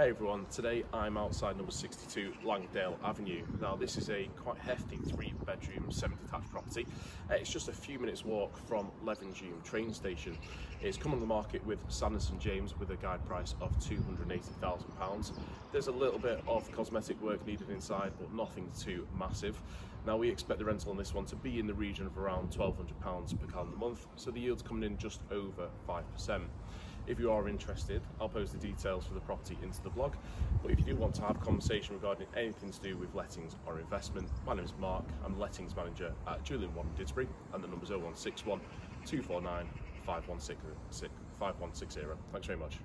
Hey everyone, today I'm outside number 62 Langdale Avenue. Now this is a quite hefty three bedroom semi detached property. Uh, it's just a few minutes walk from Levenshulme train station. It's come on the market with Sanderson James with a guide price of £280,000. There's a little bit of cosmetic work needed inside but nothing too massive. Now we expect the rental on this one to be in the region of around £1,200 per calendar month so the yield's coming in just over 5%. If you are interested, I'll post the details for the property into the blog. But if you do want to have a conversation regarding anything to do with lettings or investment, my name is Mark. I'm the lettings manager at Julian Wadden Didsbury, and the number's 0161 249 5160. Thanks very much.